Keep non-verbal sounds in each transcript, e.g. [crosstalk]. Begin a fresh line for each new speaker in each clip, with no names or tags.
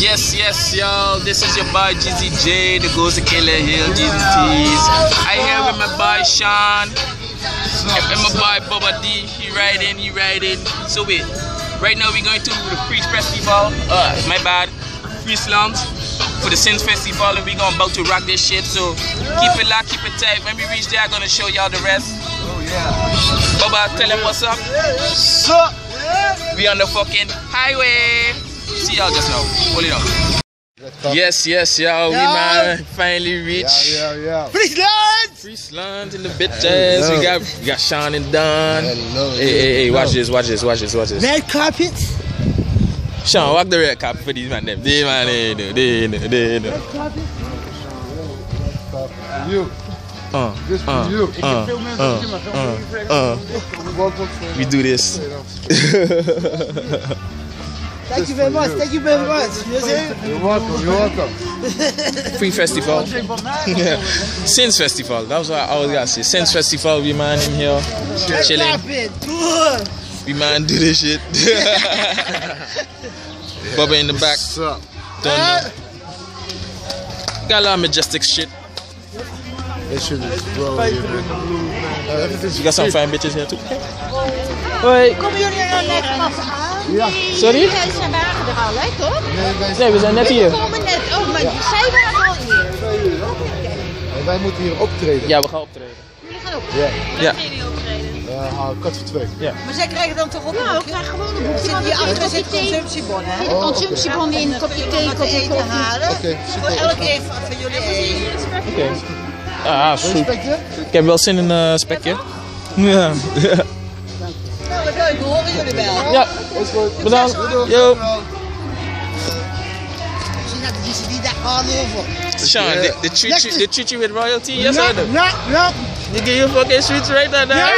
Yes, yes, y'all. This is your boy Jizy J, the Ghost of Killer Hill, Tees. I here with my boy Sean. And my boy Bubba D. He riding, he riding. So wait, right now we're going to the Free Festival. Uh, my bad. Free Slums for the Sins Festival and we're gonna about to rock this shit. So keep it locked, keep it tight. When we reach there, I'm gonna show y'all the rest.
Oh yeah.
Bubba, tell him what's up.
Sup?
We on the fucking highway. See y'all just now. Hold it on. Yes, yes, y'all. We man finally reached
Yeah, yeah, yeah.
Friesland!
Friesland in the bitches. We got we got Sean and Don.
Hello.
Hey, hey, hey, watch this, watch this, watch this, watch this.
Red carpet.
Sean, walk the red carpet for these man them. They man, they know, they know, they know.
You.
Uh,
This for
uh,
you.
uh, uh, uh,
Welcome for
we do this. [laughs]
Thank you very much. Thank you very much. You see?
You're welcome. You're welcome. [laughs]
Free festival. [laughs] yeah. Sins festival. That was what I always gotta say. Sins festival, we man in here.
Red
Chilling. We man do this shit. [laughs] Bubba in the back.
Sup?
Don't know. Got a lot of majestic shit.
This shit is bro. Everything's
We got some fine bitches here too. Hoi.
Komen jullie nou net pas aan?
Ja.
Sorry?
Die zijn waren er al, hè, toch?
Nee, wij,
Nee, we zijn net hier.
komen net, oh, maar zij waren al hier.
wij moeten hier optreden.
Ja, we gaan optreden.
Jullie gaan ook.
Ja.
Ja.
Uh, ah, kat voor twee.
Maar zij krijgen dan toch ook een
Nou, ik krijg gewoon een boekje.
Zit
want
hier
er
achter
een
zit consumptiebon, hè?
Zit een consumptiebon in, kopje thee,
te
kopje koffie.
halen.
Oké,
Voor elk even wat van jullie.
Oké. Ah, soep. Ik heb wel zin in een spekje. Ja. [laughs]
Nou, wat leuk, we horen jullie wel.
Yo.
Zie dat die die daar all over.
Sean, they, they, treat you, they treat you with royalty? Yes or no?
No, no.
They give you fucking sweets right now. now.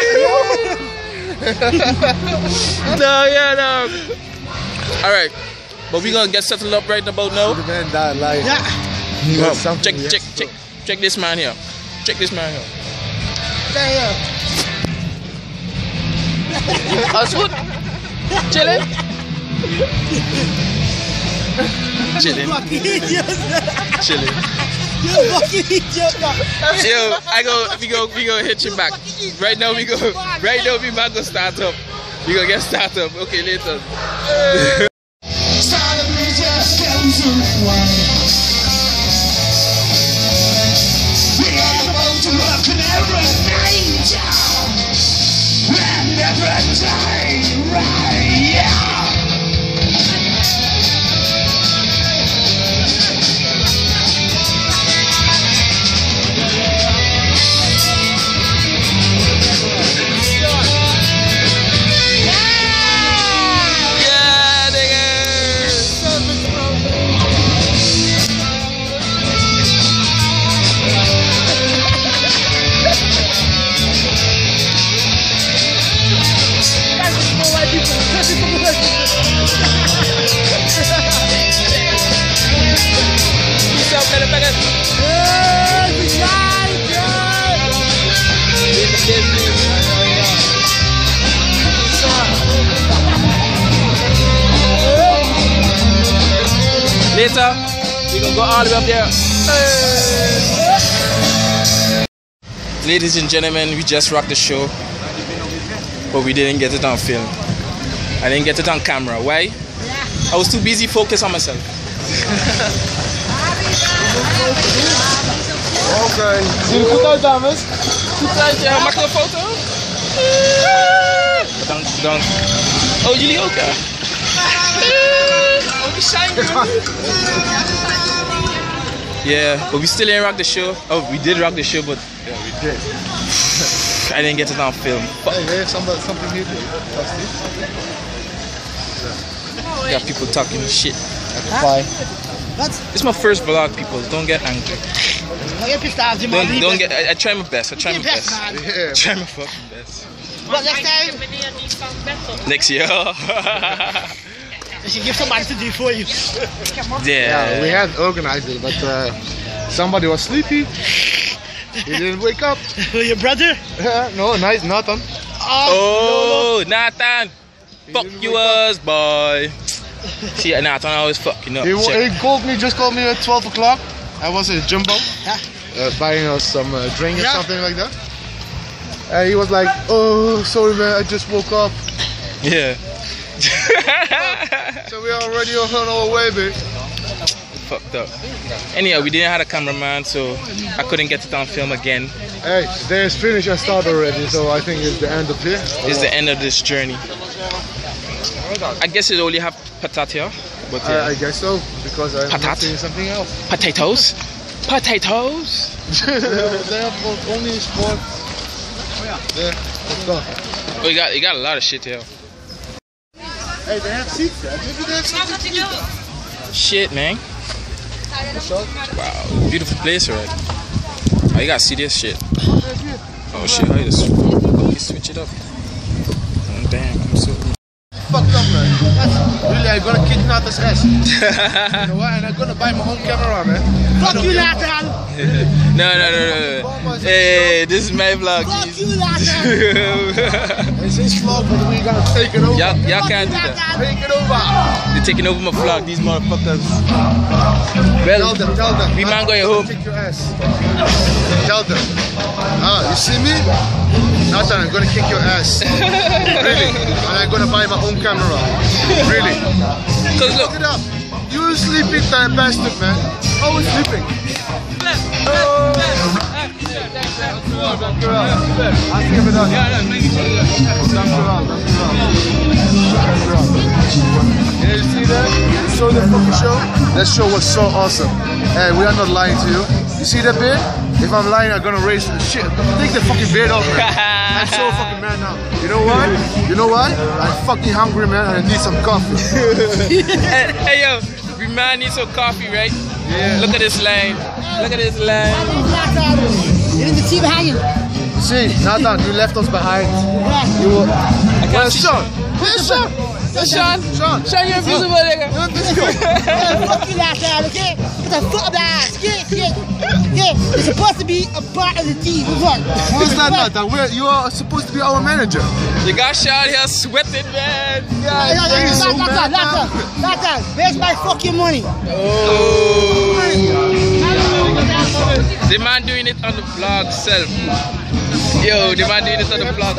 [laughs] no, yeah, no. Alright. But we're gonna get settled up right about now.
De man daar live.
Ja.
Yeah,
Check, check, check, check this man here. Check this man here.
Kijk [laughs]
Alles goed? Chilling? Chilling,
Fucking idiot.
chilling.
You fucking idiot.
Yo, I go, we go, we go hit you back. Right now we go, right now we about to start up. We gonna get start up. Okay, later. Go all the way up there. Ladies and gentlemen, we just rocked the show, but we didn't get it on film. I didn't get it on camera. Why? I was too busy focused on myself.
okay.
Zien er goed uit, dames? Goed uit, ja. Mag ik een foto? Bedankt, bedankt. Oh, jullie ook, hè? Oh, we zijn er. [laughs] Yeah, but we still didn't rock the show. Oh, we did rock the show, but
Ja, we did. [laughs]
I didn't get it on film. Fuck.
Hey, there's somebody, something here. That's it.
Got people talking shit.
Bye.
Wat?
It's my first vlog, people. Don't get angry.
Maar je hebt je staartje.
Don't, don't get. I, I try my best. I try my
best,
best.
Yeah.
I [laughs] try my fucking best.
Wat zegt hij?
Next year. [laughs]
Dus je geeft somebody to do for you.
Yeah, we had organized it, but uh, somebody was sleepy. [laughs] He didn't wake up.
Your brother?
no, nice, Nathan.
Oh, Nathan. Fuck you, us, boy. See, nah, I thought I was fucking up.
He, he called me, just called me at 12 o'clock. I was in Jumbo,
Yeah.
uh, buying us some uh, drink or
Yeah.
something like that. And he was like, oh, sorry man, I just woke up.
Yeah. [laughs]
So we are already on our way, babe.
Fucked up. Anyhow, we didn't have a cameraman, so I couldn't get it on film again.
Hey, day is finished, I start already, so I think it's the end of here.
It's the end of this journey. I guess it only have potato, but
I, I guess so, because I'm
Patat.
seeing something else.
potatoes, potatoes. [laughs]
they have only sport. There, let's go.
Oh, you got you got a lot of shit here.
Hey, they have seats there. Maybe they have something to.
Shit, man. Wow, beautiful place, right? Oh, you gotta see this shit. Oh shit, how you just switch it up? Oh, damn, I'm so.
Fucked up, man. Really, I'm gonna kidnap this ass. you know what? And I'm gonna buy my own camera, man.
Fuck you, Nathan. [laughs]
No, no, no, no, no. Hey, this is my vlog.
Fuck
jeez.
you, Nathan.
It's his vlog, but we gotta take it over.
y'all, y'all can't do that.
Take it over.
They're taking over my vlog, these motherfuckers.
Tell them, tell them.
We man
I'm
going home.
Kick your ass. Tell them. Ah, you see me? Nathan, I'm gonna kick your ass. [laughs] really? And I'm gonna buy my own camera. Really?
cause look,
Look it up. You sleeping that bastard, man. Always sleeping. Yeah, you see that? You saw the fucking show? That show was so awesome. Hey, we are not lying to you. You see that beard? If I'm lying, I'm gonna raise shit. Take the fucking beard off, man. I'm so [laughs] fucking mad now. You know what? You know what? I'm fucking hungry, man, and I need some coffee. [laughs]
hey, hey yo, we man need some coffee, right?
Yeah.
Look at this line. Look at this line.
Je bent de team hangen.
See, Nathan, you left us behind. You were.
I
Well,
can't see.
Sean. Where's Sean?
Sean,
Sean.
Sean, you're invisible, nigga.
You're invisible.
Fuck you, Nathan, okay? Get the fuck up the ass. Yeah, yeah. Yeah, you're supposed to be a part of the team. Move on.
Who's that, We're, you are supposed to be our manager.
You got Sean here sweating, man.
Yeah, yeah, yeah,
so
Nathan,
mad
Nathan, Nathan, where's my fucking money?
Oh. The man doing it on the vlog self. Yo, the man doing it on the vlog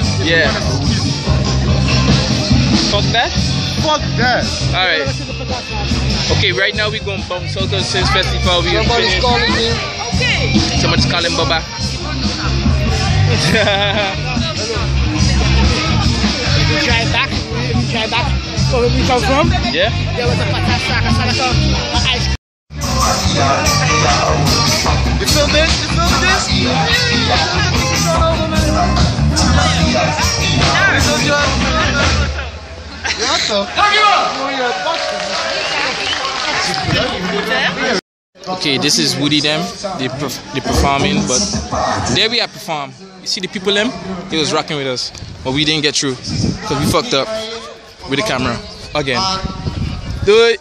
self. Yeah. Fuck that.
Fuck that.
Alright. Okay, right now we're going bounce out of Sins Festival. We
Somebody's
finished.
calling me.
Okay Somebody's calling Baba.
We drive back. We drive back. So where we come from?
yeah?
There was a patat a salad, a ice
You film this? You this?
Okay, this is Woody them. They perf- they performing, but there we are perform. You see the people them? They was rocking with us, but we didn't get through because we fucked up with the camera again. Do it.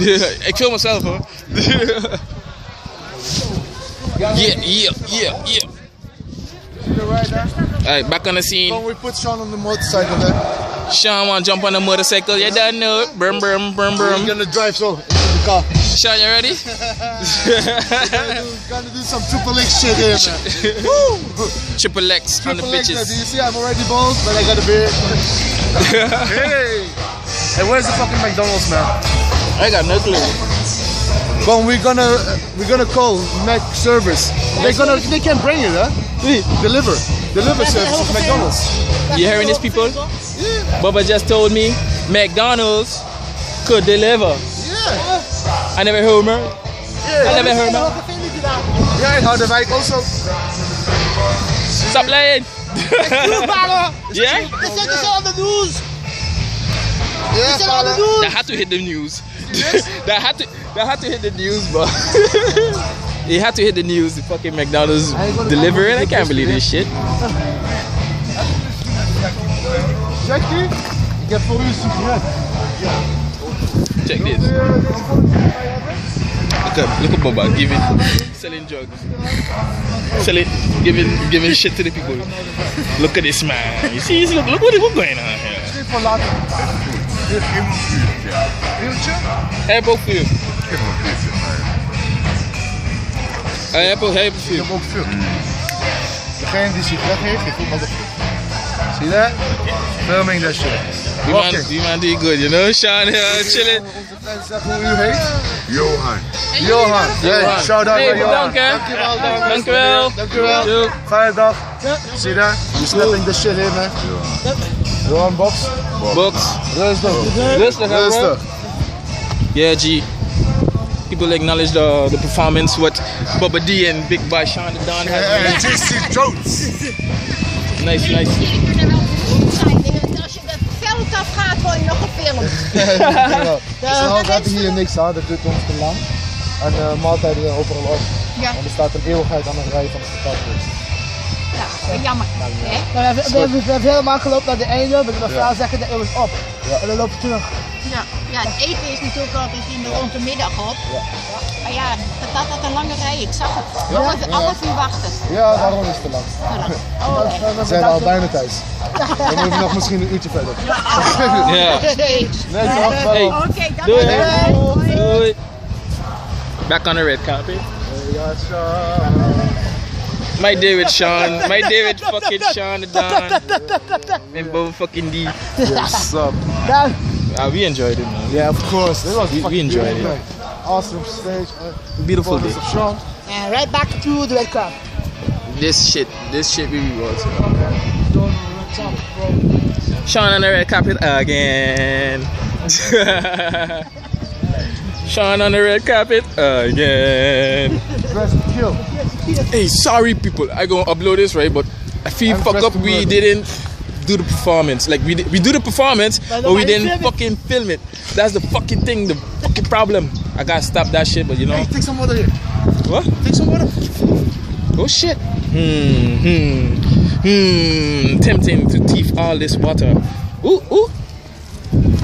Yeah, I killed myself, huh? [laughs] yeah, yeah, yeah, yeah. Alright, back on the scene.
When we put Sean on the motorcycle there,
Sean wanna jump on the motorcycle. You don't know it. Brum, brum, brum,
we're gonna drive so into the car.
Sean, you ready? [laughs]
Gonna do, gonna do some triple X shit here, man. Woo! [laughs]
Triple X on the
X. Do you see I'm already bald, but I got a beard. [laughs] hey! Hey, where's the fucking McDonald's, man?
I got no clue.
But we're gonna we're gonna call Mac service. They're gonna they can bring it, huh? Deliver, deliver service of [laughs] McDonald's.
You hearing this, people? Yeah. Bubba just told me McDonald's could deliver.
Yeah,
I never heard man. I never heard man.
yeah. How the bike also.
Stop lying. yeah?
They said this on the news.
Yeah,
They said on the
fella.
news.
That had to hit the news. [laughs] that had to that had to hit the news, bro. [laughs] it had to hit the news. The fucking McDonald's delivering. I can't believe this shit.
Jackie, ik heb voor u een sigaret.
Check this. Look at look at Bubba giving selling drugs. Selling giving giving shit to the people. Look at this man. You see look look what what's going on here.
Geen voor later. Vuurtje?
Hij heeft ook vuur. Hij heeft
Ik heb ook vuur. Degene die sigaret heeft, heeft wel vuur. Zie je dat? Filming that shit.
Die man, die man die good, you know? Sean here chilling.
Onze fans zeggen hoe u heet?
Johan.
Johan. Hey, shout out
Hey,
naar Johan.
bedankt hè.
Dankjewel, dankjewel.
Dankjewel.
Dankjewel.
Yo.
Fijne dag. Zie je dat? You slapping the shit in, man. Johan Box.
Box.
Rustig.
Rustig.
Rustig.
Yeah, G. People acknowledge the, the performance what Bubba D and Big Boy Sean the Don has
Hey,
made.
JC Jones.
Nice, nice.
Jullie kunnen wel goed zijn. dingen. Als je het veld afgaat, word je nog gefilmd. Ja,
Snel,
dat
we hebben hier niks aan, dat duurt ons te lang. En uh, maaltijden overal op.
Ja.
En er staat een eeuwigheid aan een rij van het patat.
Ja, jammer. Hè?
Maar we, hebben- we, we hebben helemaal gelopen naar de einde, maar de vrouw zeggen dat het is op. En dan lopen we terug.
Ja. ja, het eten is natuurlijk altijd in de rond de middag op. Maar ja, dat had dat een lange rij. Ik zag het. Half, half uur wachten.
Ja, daarom is het te lang.
Oh.
We zijn al bijna thuis. Dan moeten we nog misschien een uurtje verder.
Ja.
Nee. [laughs]
Nee, toch?
Hey.
Waarom?
Oké, dat
Doei. Doei. Back on the red carpet.
Ja, Sean.
My day with Sean. My day with fucking Sean the Don. And fucking D.
What's up?
Daar,
Ah, we enjoyed it, man.
Yeah, of course. This was
We- we enjoyed it.
Awesome stage.
Beautiful day.
performance
and right back to the red club.
This shit, this shit really was. Sean on the red carpet again. [laughs] Sean on the red carpet again.
Dressed to kill.
Hey, sorry people, I gonna upload this right, but I feel
I'm
fuck up. We didn't do the performance. Like we did, we do the performance,
But
but we didn't
film it.
fucking film it. That's the fucking thing, the fucking problem. I gotta stop that shit, but you know
Hey, take some water here.
what?
Take some water.
Oh shit. Hmm, hmm, hmm. Tempting to thief all this water. Ooh, ooh.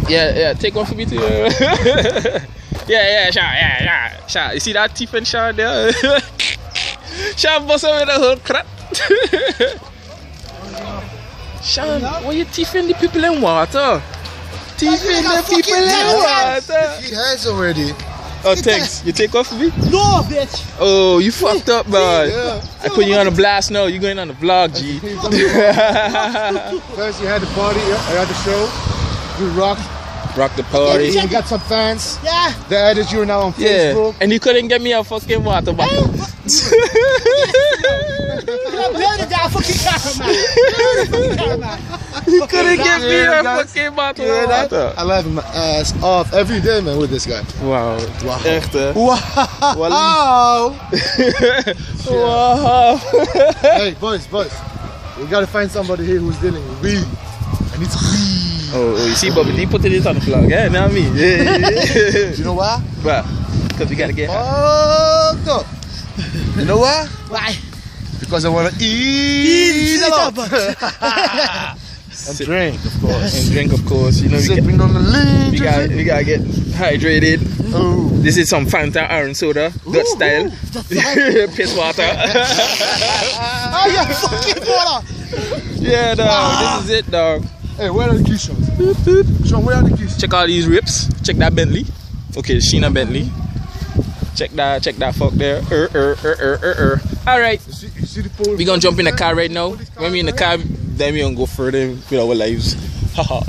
Yeah, yeah. Take one for me too. [laughs] yeah, yeah, Sean, yeah, yeah. Sean, you see that thief and Sean there? [laughs] Sean bust with a whole crap. [laughs] Sean, why you thieving the people in water? Thieving the people in water.
He has already.
Oh, thanks. You take off for me?
No, bitch!
Oh, you fucked up, man.
Yeah.
I put you on a blast now. You going on the vlog, G.
First you had the party, yeah, I had the show. You rocked.
Rock the party.
You got some fans.
Yeah!
They added you now on
Yeah,
Facebook.
and you couldn't get me a fucking water bottle.
I'm better than that fucking cameraman! Fucking cameraman!
you couldn't get me a fucking bottle
You
of
that?
water.
I laughing my ass off every day, man, with this guy.
Wow.
Wow.
Echt, hè?
Wow.
wow. [laughs]
hey, boys, boys. We gotta find somebody here who's dealing with weed. I need some weed.
Oh, oh, you see, Bobby, D putting it on the vlog, eh? Not me. Yeah.
You know why?
but, because we gotta get
Fucked up. You know why?
Why?
Because I wanna eat
Eat
it up.
up. [laughs] [laughs]
and drink, of course.
and drink, of course. You know, we, got,
Sipping on the lean.
we, got, we gotta get hydrated.
Oh.
This is some Fanta orange soda, Dutch style. [laughs] Piss water.
Oh, yeah, fucking water!
yeah, dog. This is it, dog.
Hey, where are the keys, Sean? Sean, where are the keys?
Check all these rips. Check that Bentley. Okay, Sheena Bentley. Check that, check that fuck there. Er, er, er, er, er, er. All right,
You see, you see the pole?
we gonna jump in the car right now. When we in the car, then we gonna go further with our lives. Haha.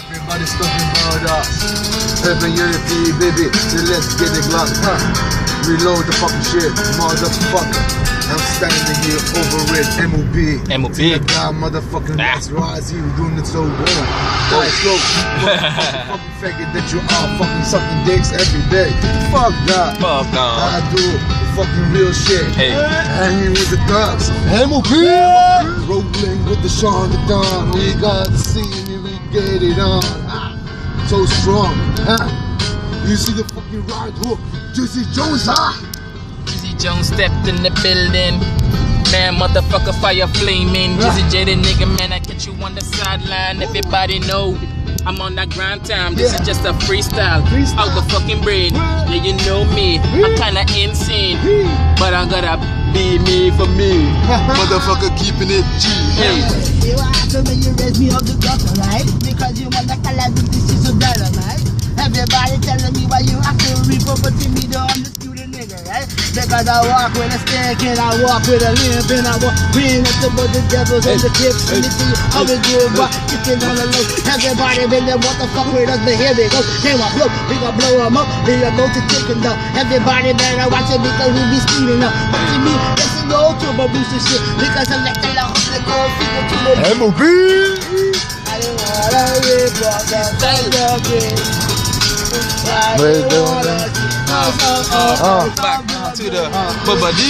Everybody's talking about us. Heaven, you're baby. So let's get it locked, huh? Reload the fucking shit, motherfucker. I'm standing here over it, MOB.
MOB.
God, motherfucking
Ah.
that's right. [laughs] You doing it so well. Guys, go. Fucking faggot that you are fucking sucking dicks every day. Fuck that.
Fuck
I
no.
do fucking real shit.
Hey.
Hanging with the thugs. MOP. Rolling with the Sean the Don. We got the scene and we get it on. Ah, So strong. Huh? You see the fucking right hook. Jizy Jones, huh?
Jizy Jones stepped in the building. Man, motherfucker, fire flaming. Jizy J, the nigga, man, I catch you on the sideline. Everybody know I'm on that grind time. This is just a freestyle.
Freestyle.
Out the fucking brain. Yeah, you know me. I'm kinda insane. But I gotta Be me for me. [laughs] Motherfucker keeping it G. Hey.
You after when you raise me up the gutter, right? Because you want like a lad with this is a dynamite. Everybody telling me why you acting reaper, but to me the undisputed nigga, right? Because I walk with a stick and I walk with a limp and I walk at the but the devils and the tips and the see how we do it, but kicking on the low. Everybody been there, what the fuck with us, but here we go. They want blow, we gon' blow them up, we gon' go to kicking though. Everybody better watch it because we be speeding up. But to me, this is no turbo booster shit because I let the long the go figure to the
MOB.
I don't wanna live for the time
Wait, wait,
Uh, back to the Bubba D.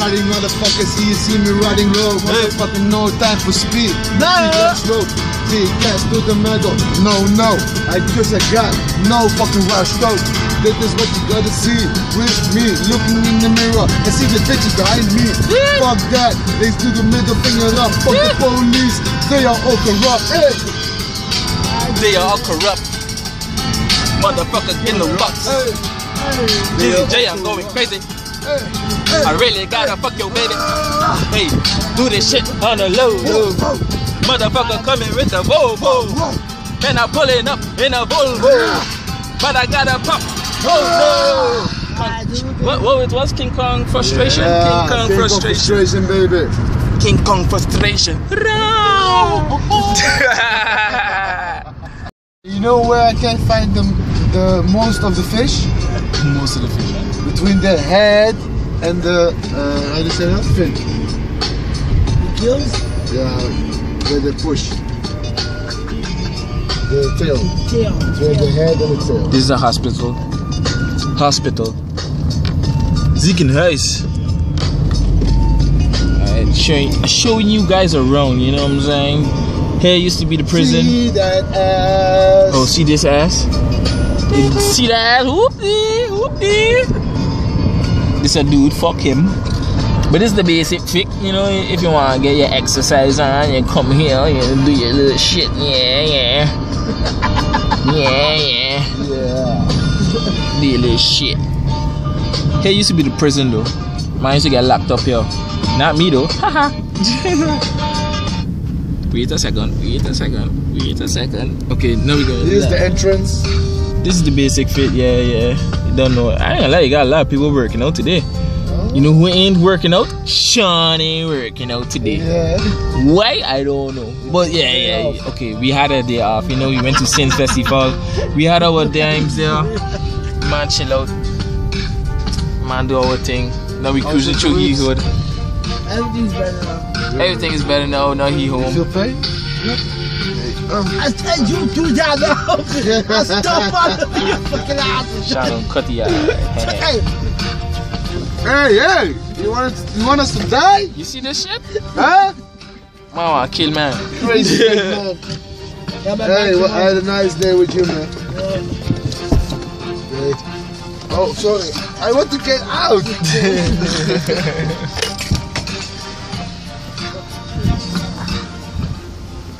Riding motherfuckers, you see me riding low. Motherfucking no time for speed.
No.
slow. Big gas to the middle. No, no. I just I got no fucking rush though. This is what you gotta see with me. Looking in the mirror and see the bitches behind me. Fuck that. They do the middle finger up. Fuck the police. They are all corrupt. Hey.
They are all corrupt. Motherfuckers in the box.
Hey.
Dizzy J, I'm going crazy. I really gotta fuck your baby. Hey, do this shit on the low. Motherfucker coming with the Volvo. And I'm pulling up in a Volvo. But I gotta pop. Oh no. What, what it was King Kong frustration? King Kong
King Kong
frustration.
frustration, baby.
King Kong frustration. [laughs]
You know where I can find the, the most of the fish?
Most of the fish.
Between the head and the, uh, how do you say that? Fin.
Gills,
Yeah, where they push. The tail.
tail,
Where the head and the tail.
This is a hospital. Hospital. Ziekenhuis. Alright, showing, showing you guys around, you know what I'm saying? Here used to be the prison.
See that ass.
Oh, see this ass? You see that ass? Whoop-dee, whoop-dee. This a dude, fuck him. But this is the basic trick, you know, if you want to get your exercise on, you come here, you do your little shit, yeah, yeah. Yeah, yeah.
Yeah.
Do your little shit. Here used to be the prison though. Mine used to get locked up here. Not me though. Haha. [laughs] wait a second, wait a second, wait a second. Okay, now we go.
Here's the entrance.
This is the Basic-Fit, yeah, yeah. You don't know. I ain't gonna lie, you got a lot of people working out today. You know who ain't working out? Sean ain't working out today.
Yeah.
Why? I don't know. But yeah, yeah, yeah. Okay, we had a day off. You know, we went to Sin Festival. We had our times there. Man, chill out. Man, do our thing. Now we cruising through He? Hood.
everything's better now.
Everything is better now. Now he
You
home.
feel pain? Um,
I said you do that now. [laughs] I stop on your fucking ass.
Sean don't cut the eye.
Hey,
hey, hey! You want us, you want us to die?
You see this shit?
Huh?
Man, wanna kill man.
Crazy man. Hey, well, I had a nice day with you, man. Great. Oh, sorry. I want to get out.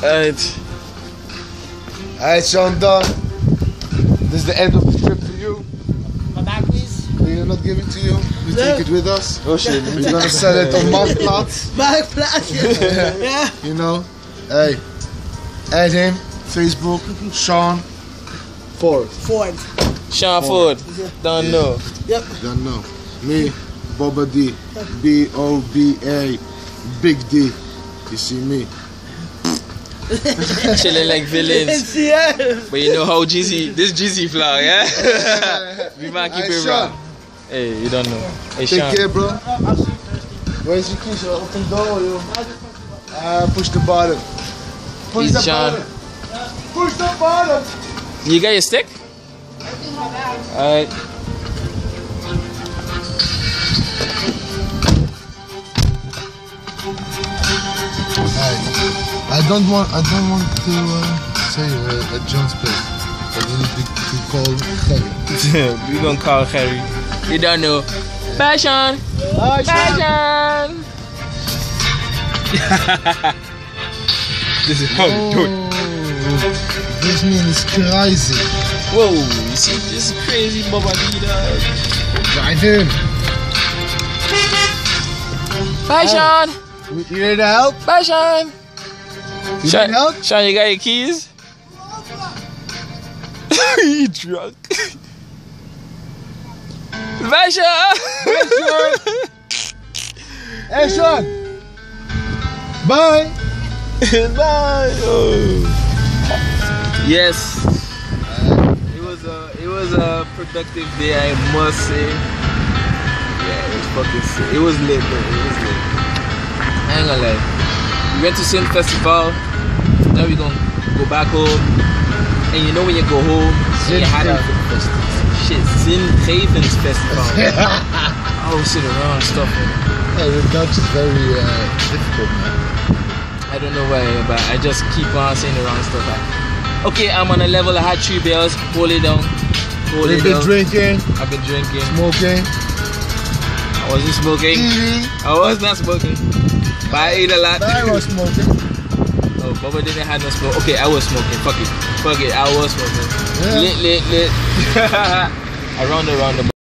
[laughs]
Alright.
Alright, Sean, done. This is the end of the trip for you.
my back, please.
We're not giving it to you. We
No.
take it with us.
Oh shit. [laughs]
We're gonna sell it on Marktplaats.
Back, flash. yeah.
You know. Hey, add him. Facebook. Sean Ford.
Ford.
Sean Ford. Don't know.
Yep.
Don't know. Me, Boba D. B O B A. Big D. You see me. [laughs]
Chilling like villains.
yeah.
But you know how Jizy, this Jizy flower, yeah? [laughs] we might keep
Hey,
it
Sean.
real. Hey, you don't know. Hey,
Take
Sean.
care, bro. Where's your keys? Open the door, yo. Ah, push the bottom. Push
He's
the
Sean.
bottom. Push the bottom.
You got your stick? Alright.
I don't want. I don't want to uh, say uh, at John's place. But we need to, to call Harry. [laughs]
we gonna call Harry. You don't know. Bye, Sean.
Bye,
Bye, Sean. this is how we do it.
Oh, this man is crazy.
Whoa, you see this is crazy Bubba D dog.
Drive him.
Bye, Sean.
You you need help?
Bye, Sean.
You
Sean,
help?
Sean, you got your keys? [laughs] you drunk. Bye, Sean.
Hey, Sean. Bye. [laughs]
Bye. Oh. Yes. Uh, it was a it was a productive day, I must say. Yeah, it was fucking sick. It was lit, though. It was lit. I ain't gonna lie. We went to Sin Festival. Now we gonna go back home. And you know when you go home, you had a shit Sin Havens Festival. [laughs] I was sitting around stuff. Man.
Hey, the Dutch is very uh, difficult, man.
I don't know why, but I just keep on saying the wrong stuff. Okay, I'm on a level. I had three bells. Hold it down. Hold
We've
it
been
down.
drinking,
I've been drinking.
smoking,
I wasn't smoking.
eating.
I was not smoking. But I ate a lot.
I was smoking.
oh, Bubba didn't have no smoke. Okay, I was smoking. Fuck it. Fuck it. I was smoking.
Yeah.
Lit, lit, lit. around, [laughs] around the.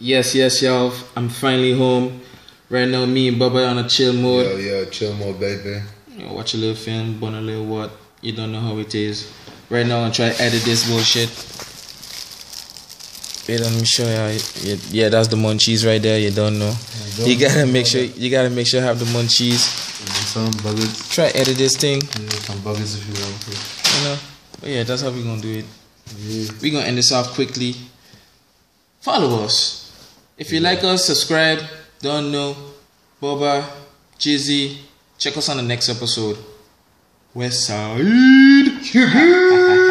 Yes, yes, y'all. I'm finally home. Right now, me and Bubba on a chill mode.
Yo, yo, chill more, baby.
You know, watch a little film, burn a little what. You don't know how it is. Right now, I'm trying to edit this bullshit. Wait, let me show you. Yeah, yeah, that's the munchies right there. You don't know. You gotta make sure. You gotta make sure I have the munchies.
Some buggers.
Try edit this thing.
Some buggers if you want to.
You know. But yeah, that's how we gonna do it.
Yeah.
we gonna end this off quickly. Follow us. If you like us, subscribe. Don't know. Boba, Jizy. Check us on the next episode. West Side. [laughs]